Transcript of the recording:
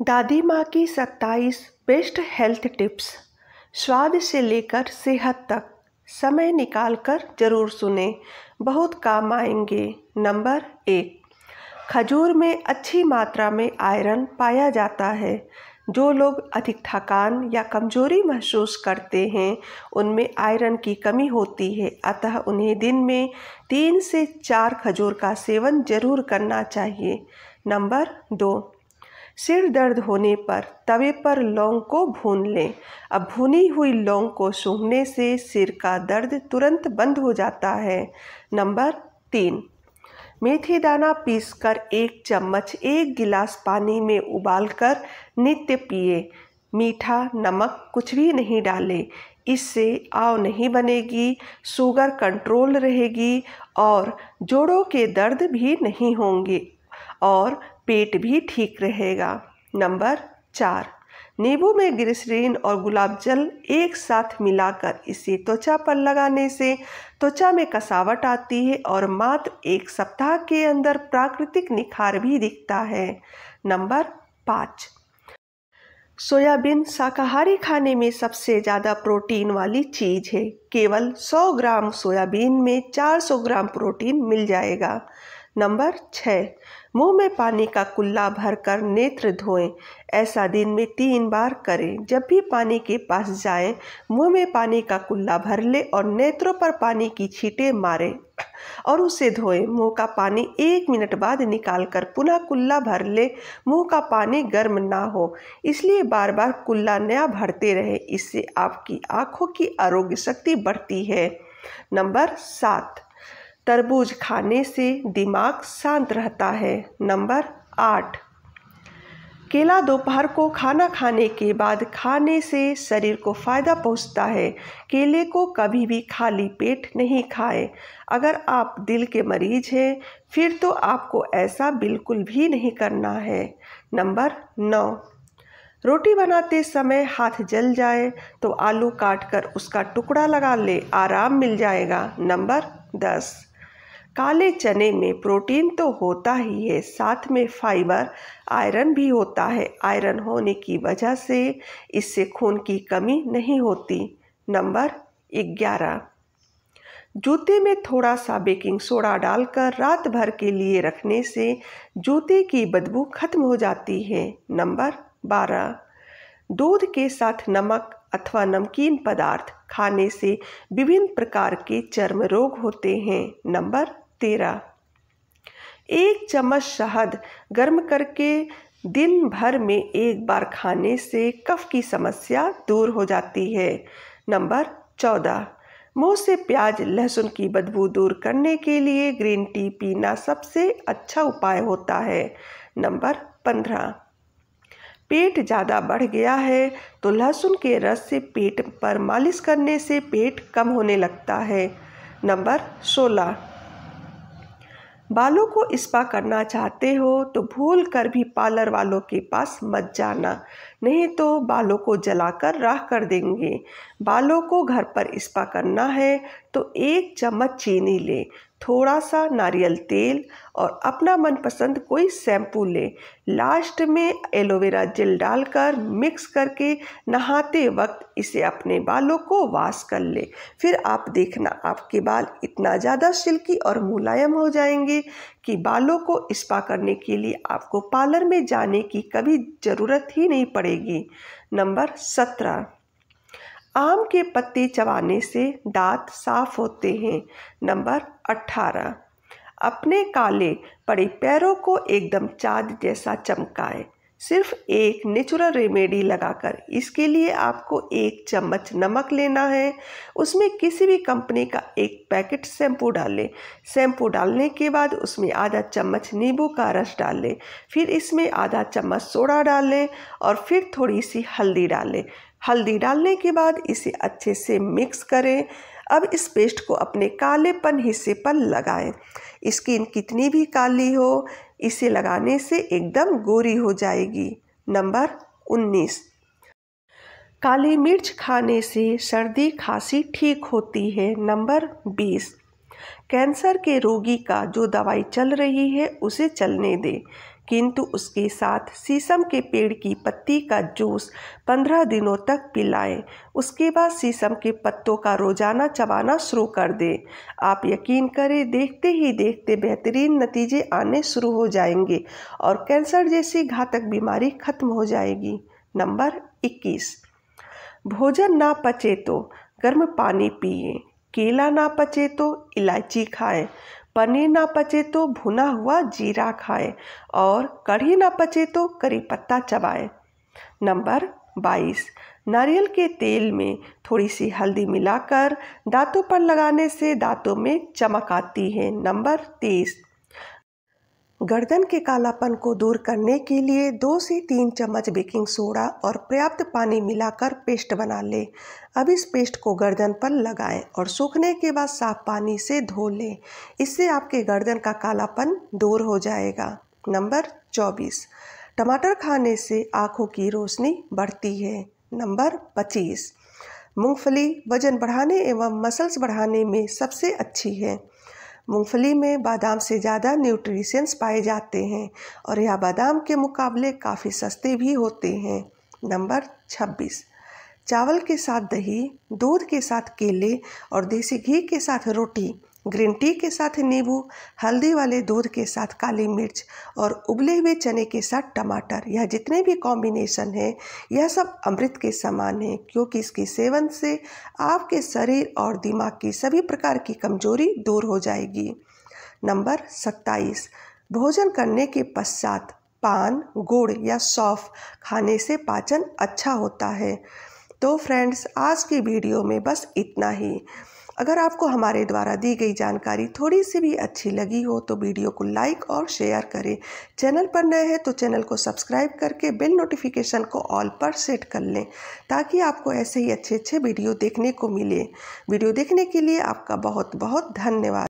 दादी माँ की सत्ताईस बेस्ट हेल्थ टिप्स, स्वाद से लेकर सेहत तक, समय निकाल कर ज़रूर सुने। बहुत काम आएँगे। नंबर एक, खजूर में अच्छी मात्रा में आयरन पाया जाता है। जो लोग अधिक थकान या कमज़ोरी महसूस करते हैं, उनमें आयरन की कमी होती है। अतः उन्हें दिन में तीन से चार खजूर का सेवन ज़रूर करना चाहिए। नंबर दो सिर दर्द होने पर तवे पर लौंग को भून लें। अब भुनी हुई लौंग को सूंघने से सिर का दर्द तुरंत बंद हो जाता है। नंबर तीन। मेथी दाना पीसकर एक चम्मच एक गिलास पानी में उबालकर नित्य पिए। मीठा नमक कुछ भी नहीं डालें। इससे आव नहीं बनेगी, शुगर कंट्रोल रहेगी और जोड़ों के दर्द भी नहीं होंगे। और पेट भी ठीक रहेगा। नंबर चार, नींबू में ग्लिसरीन और गुलाब जल एक साथ मिलाकर इसे त्वचा पर लगाने से त्वचा में कसावट आती है और मात्र एक सप्ताह के अंदर प्राकृतिक निखार भी दिखता है। नंबर पाँच, सोयाबीन शाकाहारी खाने में सबसे ज़्यादा प्रोटीन वाली चीज़ है। केवल 100 ग्राम सोयाबीन में 400 ग्राम प्रोटीन मिल जाएगा। नंबर छः। मुँह में पानी का कुल्ला भरकर नेत्र धोएँ। ऐसा दिन में तीन बार करें। जब भी पानी के पास जाएँ, मुँह में पानी का कुल्ला भर ले और नेत्रों पर पानी की छींटे मारें और उसे धोएँ। मुँह का पानी एक मिनट बाद निकाल कर पुनः कुल्ला भर ले। मुँह का पानी गर्म ना हो। इसलिए बार बार कुल्ला नया भरते रहे। इससे आपकी आँखों की आरोग्य शक्ति बढ़ती है। नंबर सात। तरबूज खाने से दिमाग शांत रहता है। नंबर आठ। केला दोपहर को खाना खाने के बाद खाने से शरीर को फ़ायदा पहुँचता है। केले को कभी भी खाली पेट नहीं खाएँ। अगर आप दिल के मरीज़ हैं, फिर तो आपको ऐसा बिल्कुल भी नहीं करना है। नंबर नौ। रोटी बनाते समय हाथ जल जाए तो आलू काट कर उसका टुकड़ा लगा ले, आराम मिल जाएगा। नंबर दस। काले चने में प्रोटीन तो होता ही है, साथ में फाइबर, आयरन भी होता है। आयरन होने की वजह से इससे खून की कमी नहीं होती। नंबर ग्यारह। जूते में थोड़ा सा बेकिंग सोडा डालकर रात भर के लिए रखने से जूते की बदबू खत्म हो जाती है। नंबर बारह। दूध के साथ नमक अथवा नमकीन पदार्थ खाने से विभिन्न प्रकार के चर्म रोग होते हैं। नंबर तेरह। एक चम्मच शहद गर्म करके दिन भर में एक बार खाने से कफ की समस्या दूर हो जाती है। नंबर चौदह। मुँह से प्याज, लहसुन की बदबू दूर करने के लिए ग्रीन टी पीना सबसे अच्छा उपाय होता है। नंबर पंद्रह। पेट ज़्यादा बढ़ गया है तो लहसुन के रस से पेट पर मालिश करने से पेट कम होने लगता है। नंबर सोलह। बालों को स्पा करना चाहते हो तो भूल कर भी पार्लर वालों के पास मत जाना। नहीं तो बालों को जलाकर राख कर देंगे। बालों को घर पर स्पा करना है तो एक चम्मच चीनी लें थोड़ा सा नारियल तेल और अपना मनपसंद कोई शैम्पू ले। लास्ट में एलोवेरा जेल डालकर मिक्स करके नहाते वक्त इसे अपने बालों को वॉश कर ले। फिर आप देखना आपके बाल इतना ज़्यादा सिल्की और मुलायम हो जाएँगे कि बालों को स्पा करने के लिए आपको पार्लर में जाने की कभी ज़रूरत ही नहीं पड़ेगी। नंबर सत्रह। आम के पत्ते चबाने से दांत साफ़ होते हैं। नंबर अट्ठारह अपने काले, पड़े पैरों को एकदम चाँद जैसा चमकाए। सिर्फ़ एक नेचुरल रेमेडी लगाकर इसके लिए आपको एक चम्मच नमक लेना है। उसमें किसी भी कंपनी का एक पैकेट शैम्पू डालें। शैम्पू डालने के बाद उसमें आधा चम्मच नींबू का रस डालें। फिर इसमें आधा चम्मच सोडा डालें और फिर थोड़ी सी हल्दी डालें। हल्दी डालने के बाद इसे अच्छे से मिक्स करें। अब इस पेस्ट को अपने कालेपन हिस्से पर लगाएँ। स्किन कितनी भी काली हो इसे लगाने से एकदम गोरी हो जाएगी। नंबर उन्नीस। काली मिर्च खाने से सर्दी खांसी ठीक होती है। नंबर बीस। कैंसर के रोगी का जो दवाई चल रही है, उसे चलने दें। किंतु उसके साथ शीशम के पेड़ की पत्ती का जूस पंद्रह दिनों तक पिलाएँ। उसके बाद शीशम के पत्तों का रोज़ाना चबाना शुरू कर दें। आप यकीन करें, देखते ही देखते बेहतरीन नतीजे आने शुरू हो जाएँगे और कैंसर जैसी घातक बीमारी खत्म हो जाएगी। नंबर 21 भोजन ना पचे तो गर्म पानी पिए। केला ना पचे तो इलायची खाएँ। पनीर ना पचे तो भुना हुआ जीरा खाएँ और कढ़ी ना पचे तो करी पत्ता चबाए। नंबर बाईस, नारियल के तेल में थोड़ी सी हल्दी मिलाकर दांतों पर लगाने से दांतों में चमक आती है। नंबर तेईस गर्दन के कालापन को दूर करने के लिए दो से तीन चम्मच बेकिंग सोडा और पर्याप्त पानी मिलाकर पेस्ट बना लें। अब इस पेस्ट को गर्दन पर लगाएँ और सूखने के बाद साफ़ पानी से धो लें। इससे आपके गर्दन का कालापन दूर हो जाएगा। नंबर चौबीस। टमाटर खाने से आँखों की रोशनी बढ़ती है। नंबर पच्चीस। मूंगफली वज़न बढ़ाने एवं मसल्स बढ़ाने में सबसे अच्छी है। मूंगफली में बादाम से ज़्यादा न्यूट्रिशंस पाए जाते हैं और यह बादाम के मुकाबले काफ़ी सस्ते भी होते हैं। नंबर छब्बीस, चावल के साथ दही, दूध के साथ केले और देसी घी के साथ रोटी ग्रीन टी के साथ नींबू, हल्दी वाले दूध के साथ काली मिर्च और उबले हुए चने के साथ टमाटर। यह जितने भी कॉम्बिनेशन हैं, यह सब अमृत के समान है, क्योंकि इसके सेवन से आपके शरीर और दिमाग की सभी प्रकार की कमज़ोरी दूर हो जाएगी। नंबर सत्ताईस, भोजन करने के पश्चात पान, गुड़ या सौफ खाने से पाचन अच्छा होता है। तो फ्रेंड्स आज की वीडियो में बस इतना ही। अगर आपको हमारे द्वारा दी गई जानकारी थोड़ी सी भी अच्छी लगी हो तो वीडियो को लाइक और शेयर करें। चैनल पर नए हैं तो चैनल को सब्सक्राइब करके बिल नोटिफिकेशन को ऑल पर सेट कर लें ताकि आपको ऐसे ही अच्छे अच्छे वीडियो देखने को मिले। वीडियो देखने के लिए आपका बहुत बहुत धन्यवाद।